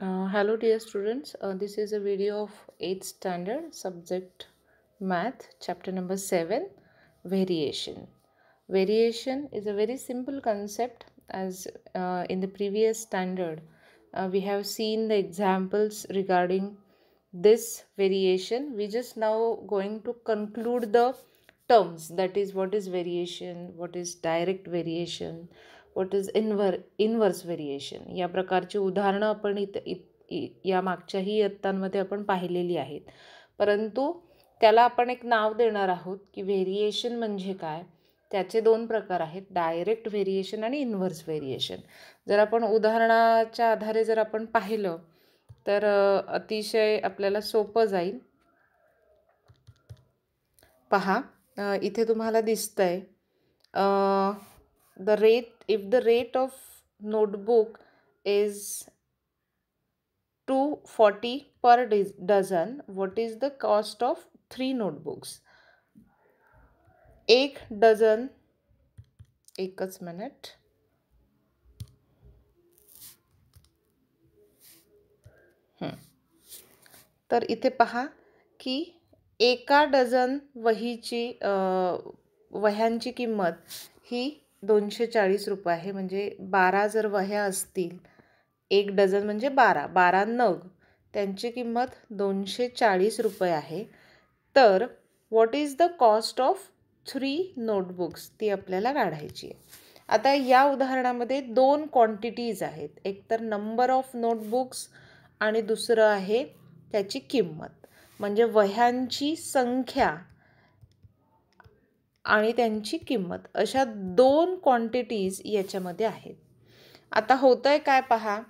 Uh, hello dear students. Uh, this is a video of 8th standard subject math chapter number 7 variation. Variation is a very simple concept as uh, in the previous standard uh, we have seen the examples regarding this variation. We just now going to conclude the terms. That is what is variation? What is direct variation what is इनवर inverse variation या प्रकारची उदाहरणं आपण इत इत या मागच्याही इयत्तांमध्ये आपण पाहिलेली आहेत. परंतु त्याला आपण एक नाव देणार आहोत की व्हेरिएशन म्हणजे काय? त्याचे दोन प्रकार आहेत डायरेक्ट व्हेरिएशन आणि इन्व्हर्स व्हेरिएशन जर आपण उदाहरणाच्या आधारे जर आपण पाहिलं तर अतिशय आपल्याला सोपं जाईल. पहा इथे तुम्हाला दिसतंय the rate if the rate of notebook is 240 per dozen what is the cost of three notebooks एक डझन एकच मिनिट तर इथे पहा की एका डझन वहीची वह्यांची किंमत ही दोनशे चाळीस रुपये आहे. म्हणजे बारा जर वह्या असतील एक डझन म्हणजे बारा बारा नग त्यांची किंमत दोनशे चाळीस रुपये आहे. तर what is the cost of three notebooks ती आपल्याला काढायची आहे. आता या उदाहरणामध्ये दोन क्वांटिटीज आहेत. एक तर नंबर ऑफ नोटबुक्स आणि दुसरं आहे त्याची किंमत. म्हणजे वह्यांची संख्या आणि त्यांची किंमत अशा दोन क्वांटिटीज याच्यामध्ये आहेत. आता होतं आहे काय पहा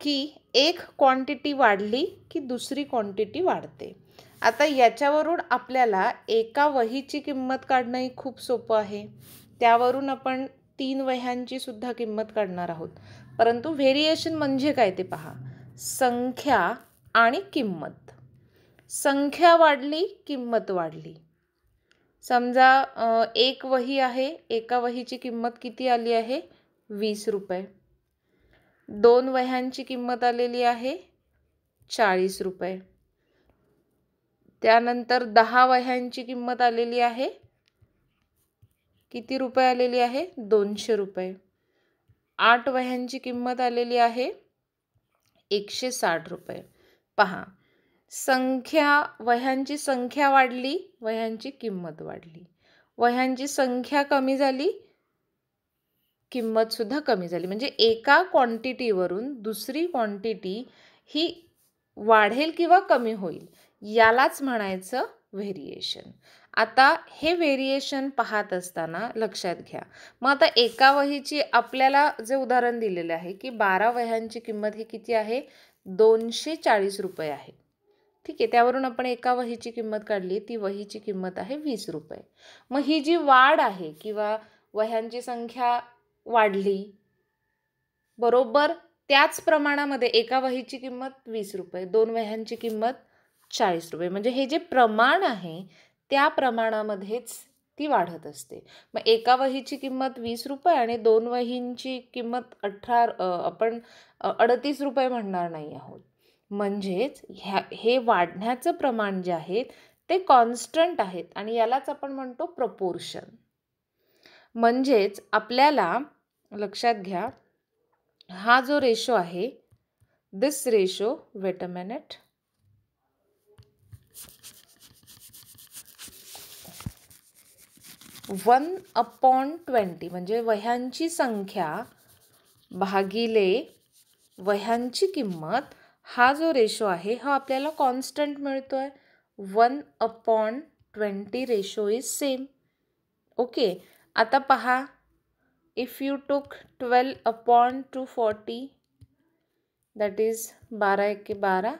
की एक क्वांटिटी वाढली की दुसरी क्वांटिटी वाढते. आता याच्यावरून आपल्याला एका वहीची किंमत काढणंही खूप सोपं आहे. त्यावरून आपण तीन वह्यांची सुद्धा किंमत काढणार आहोत. परंतु व्हेरिएशन म्हणजे काय ते पहा. संख्या आणि किंमत. संख्या वाढली किंमत वाढली. समजा एक वही आहे एका वहीची किंमत किती आली आहे? वीस रुपये. दोन वह्यांची किंमत आलेली आहे चाळीस रुपये. त्यानंतर दहा वह्यांची किंमत आलेली आहे किती रुपये आलेली आहे? दोनशे रुपये. आठ वह्यांची किंमत आलेली आहे एकशे साठ रुपये. पहा संख्या वह्यांची संख्या वाढली वह्यांची किंमत वाढली. वह्यांची संख्या कमी झाली किंमतसुद्धा कमी झाली. म्हणजे एका क्वांटिटीवरून दुसरी क्वांटिटी ही वाढेल किंवा कमी होईल यालाच म्हणायचं व्हेरिएशन आता हे व्हेरिएशन पाहत असताना लक्षात घ्या. मग आता एका वहीची आपल्याला जे उदाहरण दिलेलं आहे की बारा वह्यांची किंमत ही किती आहे? दोनशे चाळीस रुपये आहे. ठीक आहे त्यावरून आपण एका वहीची किंमत काढली ती वहीची किंमत आहे वीस रुपये. मग ही जी वाढ आहे किंवा वह्यांची संख्या वाढली बरोबर त्याच प्रमाणामध्ये एका वहीची किंमत वीस रुपये दोन वह्यांची किंमत चाळीस रुपये. म्हणजे हे जे प्रमाण आहे त्या प्रमाणामध्येच ती वाढत असते. मग एका वहीची किंमत वीस रुपये आणि दोन वहींची किंमत अठरा आपण अडतीस रुपये म्हणणार नाही आहोत. म्हणजेच ह्या हे वाढण्याचं प्रमाण जे आहे ते कॉन्स्टंट आहेत. आणि यालाच आपण म्हणतो प्रपोर्शन म्हणजेच आपल्याला लक्षात घ्या हा जो रेशो आहे this ratio wait a minute one upon twenty म्हणजे वह्यांची संख्या भागिले वह्यांची किंमत हा जो रेशो आहे हा आपल्याला कॉन्स्टंट मिळतो आहे one upon twenty ratio is same okay आता पहा. If you took twelve upon two forty that is बारा एके बारा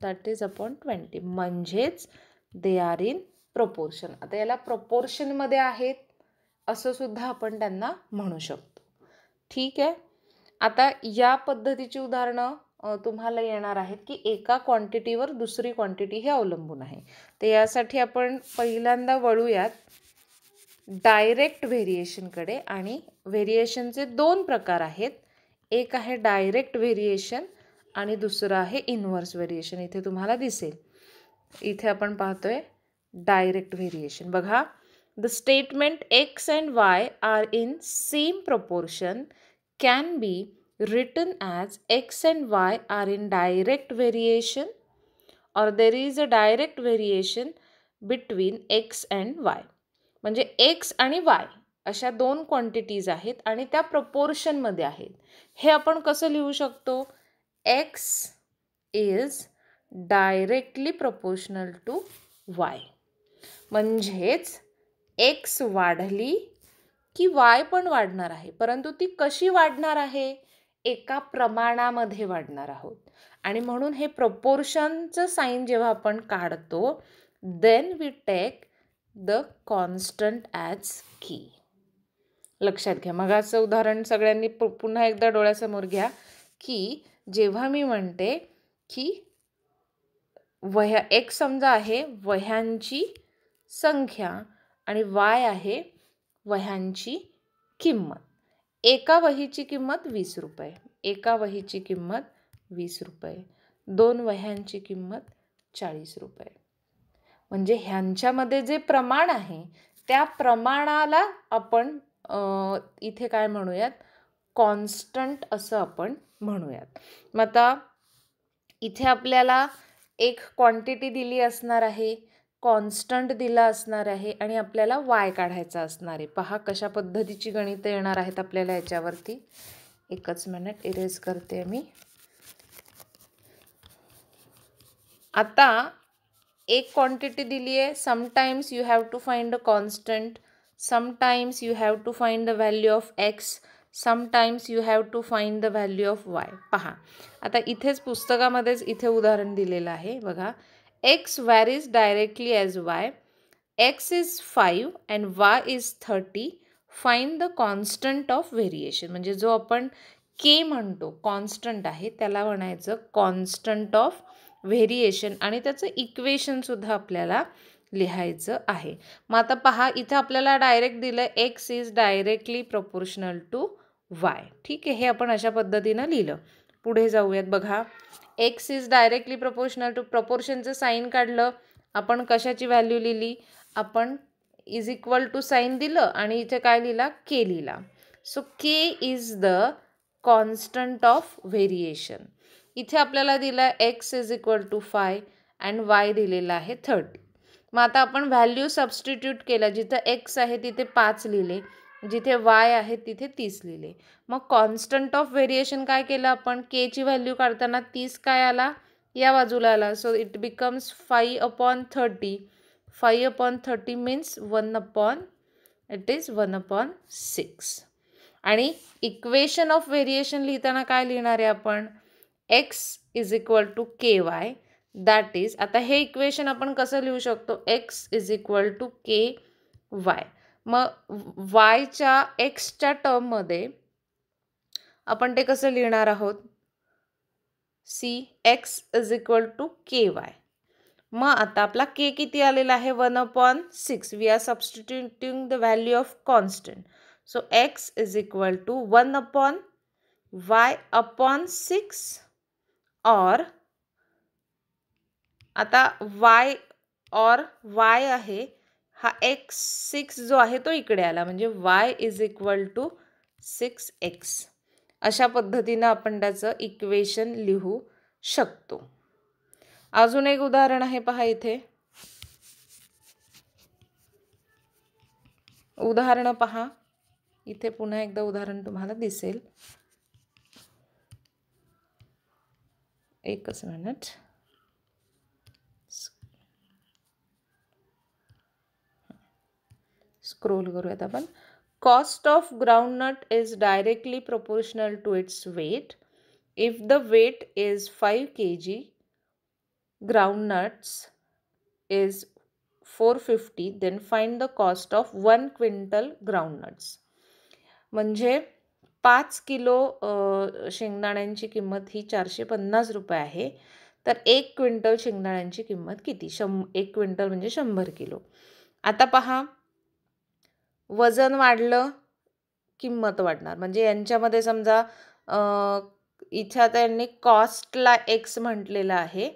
दॅट इज अपॉन ट्वेंटी म्हणजेच दे आर इन प्रपोर्शन आता याला प्रपोर्शनमध्ये आहेत असं सुद्धा आपण त्यांना म्हणू शकतो. ठीक आहे? आता या पद्धतीची उदाहरणं तुम्हाला येणार आहेत की एका क्वांटिटीवर दुसरी क्वांटिटी हे अवलंबून आहे. तर यासाठी आपण पहिल्यांदा वळूयात डायरेक्ट व्हेरिएशनकडे आणि व्हेरिएशनचे दोन प्रकार आहेत. एक आहे डायरेक्ट व्हेरिएशन आणि दुसरं आहे इन्व्हर्स व्हेरिएशन इथे तुम्हाला दिसेल. इथे आपण पाहतोय डायरेक्ट व्हेरिएशन बघा the statement x and y are in same proportion can be written as x and y are in direct variation or there is a direct variation between x and y म्हणजे x आणि y अशा दोन quantities आहेत आणि त्या प्रपोर्शनमध्ये आहेत. हे आपण कसं लिहू शकतो? X is directly proportional to y म्हणजेच एक्स वाढली की वाय पण वाढणार आहे. परंतु ती कशी वाढणार आहे? एका प्रमाणामध्ये वाढणार आहोत. आणि म्हणून हे प्रपोर्शनचं साईन जेव्हा आपण काढतो then we take the constant as की लक्षात घ्या. मग असं उदाहरण सगळ्यांनी पुन्हा एकदा डोळ्यासमोर घ्या. की जेव्हा मी म्हणते की वह्या एक समजा आहे वह्यांची संख्या आणि वाय आहे वह्यांची किंमत. एका वहीची किंमत वीस रुपये. एका वहीची किंमत वीस रुपये. दोन वह्यांची किंमत चाळीस रुपये. म्हणजे ह्यांच्यामध्ये जे प्रमाण आहे त्या प्रमाणाला आपण इथे काय म्हणूयात? कॉन्स्टंट असं आपण म्हणूयात. मग आता इथे आपल्याला एक क्वांटिटी दिली असणार आहे. कॉन्स्टंट दिला असणार आहे आणि आपल्याला वाय काढायचा असणार आहे. पहा कशा पद्धतीची गणितं येणार आहेत आपल्याला याच्यावरती. एकच मिनिट इरेज करते मी. आता एक क्वांटिटी दिली आहे. Sometimes you have to find a constant sometimes you have to find the value of x sometimes you have to find the value of y पहा. आता इथेच पुस्तकामध्येच इथे उदाहरण दिलेलं आहे. बघा. X varies directly as y x is five and y is thirty find the constant of variation म्हणजे जो आपण के म्हणतो कॉन्स्टंट आहे त्याला म्हणायचं कॉन्स्टंट ऑफ व्हेरिएशन आणि त्याचं इक्वेशनसुद्धा आपल्याला लिहायचं आहे. मग आता पहा इथं आपल्याला डायरेक्ट दिलं x is directly proportional to y ठीक आहे हे आपण अशा पद्धतीनं लिहिलं. पुढे जाऊयात बघा. X is directly proportional to प्रपोर्शनचं sign काढलं आपण कशाची व्हॅल्यू लिहिली? आपण इज इक्वल टू साईन दिलं आणि इथे काय लिहिला? के लिहिला. So K is the constant of variation इथे आपल्याला दिलं आहे x is equal to five and y दिलेला आहे थर्टी मग आता आपण व्हॅल्यू सबस्टिट्यूट केलं जिथं एक्स आहे तिथे पाच लिहिले. जिथे वाय आहे तिथे तीस लिहिले. मग कॉन्स्टंट ऑफ व्हेरिएशन काय केलं आपण? केची व्हॅल्यू काढताना तीस काय आला? या बाजूला आला. So it becomes five upon thirty five upon thirty means one upon it is one upon six आणि इक्वेशन ऑफ व्हेरिएशन लिहिताना काय लिहिणार आहे आपण? X is equal to K y that is आता हे इक्वेशन आपण कसं लिहू शकतो? X is equal to K y मग वायच्या एक्सच्या टर्ममध्ये आपण ते कसं लिहिणार आहोत? See x is equal to K y मग आता आपला के किती आलेला आहे? One upon six we are substituting the value of constant so x is equal to one upon y upon six और आता वाय और वाय आहे. हा एक्स सिक्स जो आहे तो इकडे आला. म्हणजे y is equal to six x अशा पद्धतीनं आपण त्याचं इक्वेशन लिहू शकतो. अजून एक उदाहरण आहे पहा इथे. उदाहरणं पहा. इथे पुन्हा एकदा उदाहरण तुम्हाला दिसेल. एकच मिनिट स्क्रोल करूयात आपण. Cost of groundnut is directly proportional to its weight if the weight is five K G groundnuts is four fifty then find the cost of one quintal groundnuts म्हणजे पाच किलो शेंगदाण्यांची किंमत ही चारशे पन्नास रुपये आहे. तर एक क्विंटल शेंगदाण्यांची किंमत किती? शं एक क्विंटल म्हणजे शंभर किलो. आता पहा वजन वाढलं किंमत वाढणार. म्हणजे यांच्यामध्ये समजा इथं त्यांनी कॉस्टला एक्स म्हटलेलं आहे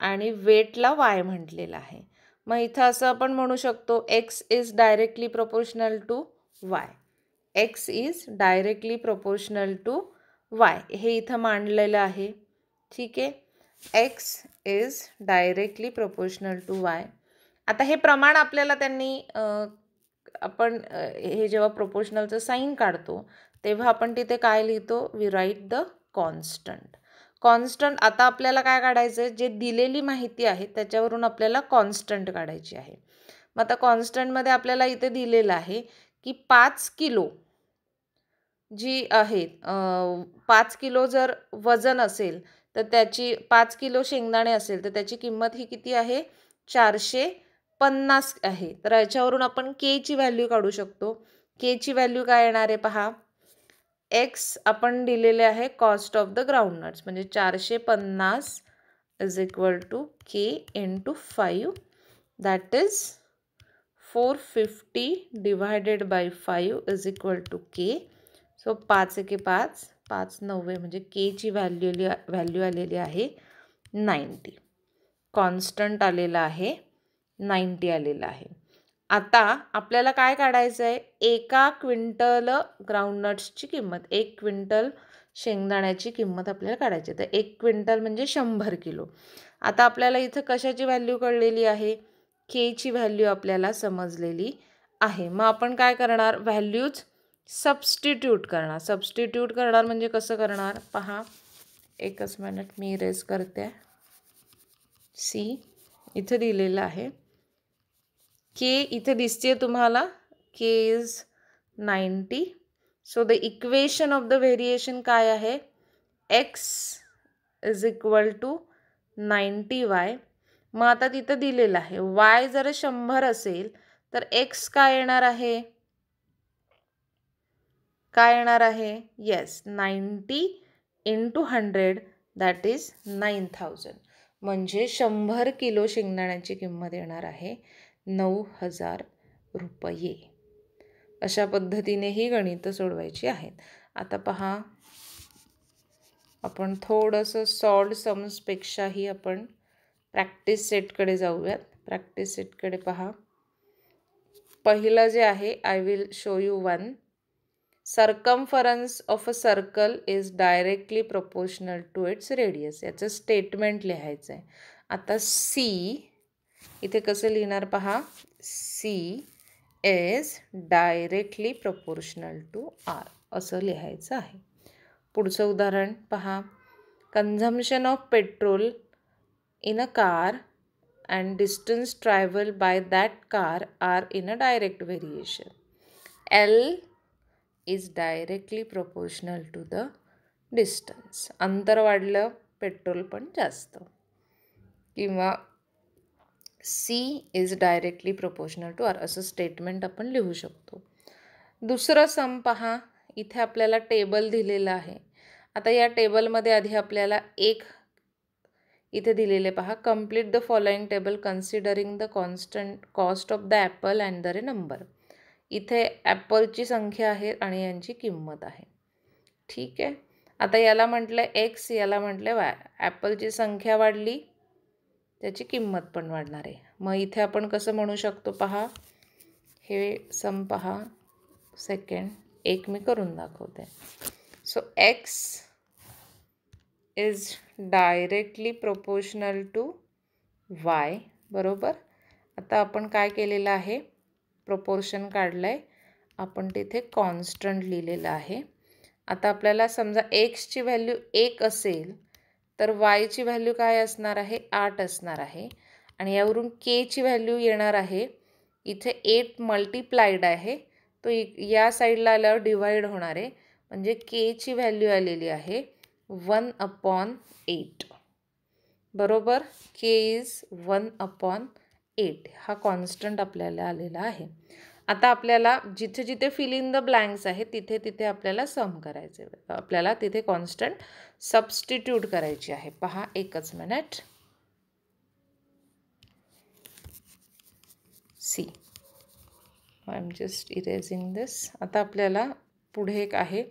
आणि वेटला वाय म्हटलेलं आहे. मग इथं असं आपण म्हणू शकतो x is directly proportional to y x is directly proportional to y हे इथं मांडलेलं आहे. ठीक आहे? X is directly proportional to y आता हे प्रमाण आपल्याला त्यांनी आपण हे जेव्हा प्रोपोर्शनलचं साईन काढतो तेव्हा आपण तिथे काय लिहितो? We write the constant constant आता आपल्याला काय काढायचं आहे जे दिलेली माहिती आहे त्याच्यावरून आपल्याला कॉन्स्टंट काढायची आहे. मग आता कॉन्स्टंटमध्ये आपल्याला इथे दिलेलं आहे की पाच किलो जी आहे पाच किलो जर वजन असेल तर त्याची पाच किलो शेंगदाणे असेल तर त्याची किंमत ही किती आहे? चारशे पन्नास आहे. तर याच्यावरून आपण केची व्हॅल्यू काढू शकतो. केची व्हॅल्यू काय येणार आहे पहा. एक्स आपण दिलेले आहे cost of the groundnuts म्हणजे चारशे पन्नास is equal to K into five that is four fifty divided by five is equal to K so पाच एके पाच पाच नव्वे म्हणजे केची व्हॅल्यू व्हॅल्यू आलेली आहे नाईंटी कॉन्स्टंट आलेला आहे नाईंटी आलेलं आहे. आता आपल्याला काय काढायचं आहे? एका क्विंटल ग्राउंडनट्सची किंमत एक क्विंटल शेंगदाण्याची किंमत आपल्याला काढायची तर एक क्विंटल म्हणजे शंभर किलो. आता आपल्याला इथं कशाची व्हॅल्यू कळलेली आहे? केची व्हॅल्यू आपल्याला समजलेली आहे. मग आपण काय करणार? व्हॅल्यूज सबस्टिट्यूट करणार. सबस्टिट्यूट करणार म्हणजे कसं करणार? पहा. एकच मिनिट मी रेस करते. सी इथं दिलेलं आहे. के इथे दिसते तुम्हाला K is ninety so the equation of the variation काय आहे? X is equal to ninety y मग आता तिथं दिलेलं आहे. वाय जर शंभर असेल तर एक्स काय येणार आहे? काय येणार आहे? Yes ninety into hundred that is nine thousand म्हणजे शंभर किलो शेंगदाण्याची किंमत येणार आहे. नऊ हजार रुपये. अशा पद्धतीने ही गणितं सोडवायची आहेत. आता पहा आपण थोडंसं सॉल्ड सम्सपेक्षाही आपण प्रॅक्टिस सेटकडे जाऊयात. प्रॅक्टिस सेटकडे पहा. पहिलं जे आहे I will show you one circumference of a circle is directly proportional to its radius याचं स्टेटमेंट लिहायचं आहे आता सी इथे कसं लिहिणार पहा? C is directly proportional to r असं लिहायचं आहे. पुढचं उदाहरण पहा. Consumption of petrol in a car and distance travel by that car are in a direct variation L is directly proportional to the distance अंतर वाढलं पेट्रोल पण जास्त. किंवा C is directly proportional to r असं statement आपण लिहू शकतो. दुसरं सम पहा. इथे आपल्याला टेबल दिलेलं आहे. आता या टेबलमध्ये आधी आपल्याला एक इथे दिलेले पहा. Complete the following table considering the constant cost of the apple and the ray number इथे ॲपलची संख्या आहे आणि यांची किंमत आहे. ठीक आहे? आता याला म्हटलं एक्स याला म्हटलं वाय ॲपलची संख्या वाढली. त्याची किंमत पण वाढणार आहे. मग इथे आपण कसं म्हणू शकतो पहा? हे सम पहा. सेकंड. एक मी करून दाखवते. So x is directly proportional to y बरोबर? आता आपण काय केलेलं आहे? प्रोपोर्शन काढलं आहे आपण तिथे कॉन्स्टंट लिहिलेलं आहे. आता आपल्याला समजा एक्सची व्हॅल्यू एक असेल तर वायची व्हॅल्यू काय असणार आहे? आठ असणार आहे. आणि यावरून केची व्हॅल्यू येणार आहे. इथे एट मल्टिप्लाईड आहे. तो या साईडला आल्यावर डिवाईड होणार आहे. म्हणजे केची व्हॅल्यू आलेली आहे वन अपॉन एट बरोबर? K is one upon eight हा कॉन्स्टंट आपल्याला आलेला आहे. आता आपल्याला जिथे जिथे फिल इन द ब्लँक्स आहे तिथे तिथे आपल्याला सम करायचे आपल्याला तिथे कॉन्स्टंट सबस्टिट्यूट करायची आहे. पहा एकच minute. See I am just erasing this आता आपल्याला पुढे एक आहे.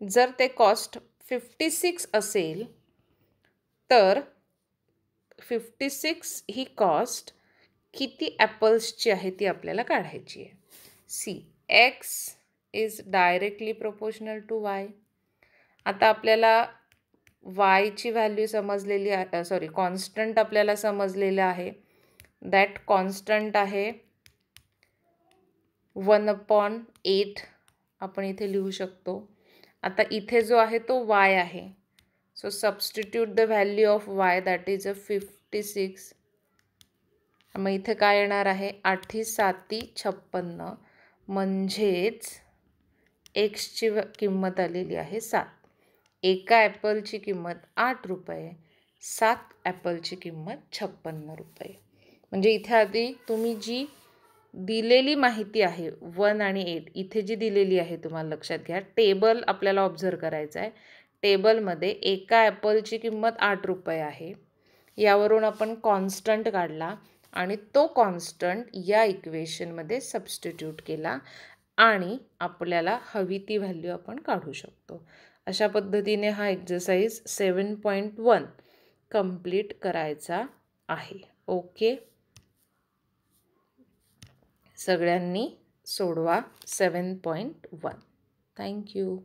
जर ते कॉस्ट फिफ्टी सिक्स असेल तर फिफ्टी सिक्स ही कॉस्ट किती ॲपल्सची आहे ती आपल्याला काढायची आहे. See x is directly proportional to y आता आपल्याला वायची व्हॅल्यू समजलेली आहे सॉरी कॉन्स्टंट आपल्याला समजलेलं आहे. दॅट कॉन्स्टंट आहे वन अपॉन एट आपण इथे लिहू शकतो. आता इथे जो आहे तो वाय आहे. So substitute the value of y that is a fifty six मग इथे काय येणार आहे? आठी साती छप्पन्न. म्हणजेच एक्सची किंमत आलेली आहे सात. एका ॲपलची किंमत आठ रुपये सात ॲपलची किंमत छप्पन्न रुपये. म्हणजे इथे आधी तुम्ही जी दिलेली माहिती आहे वन आणि एट इथे जी दिलेली आहे तुम्हाला लक्षात घ्या टेबल आपल्याला ऑब्झर्व करायचं आहे. टेबलमध्ये एका ॲपलची किंमत आठ रुपये आहे. यावरून आपण कॉन्स्टंट काढला आणि तो कॉन्स्टंट या इक्वेशनमध्ये सबस्टिट्यूट केला आणि आपल्याला हवी ती व्हॅल्यू आपण काढू शकतो. अशा पद्धतीने हा exercise seven point one complete करायचा आहे. ओके सगळ्यांनी सोडवा सेवन पॉईंट वन थँक्यू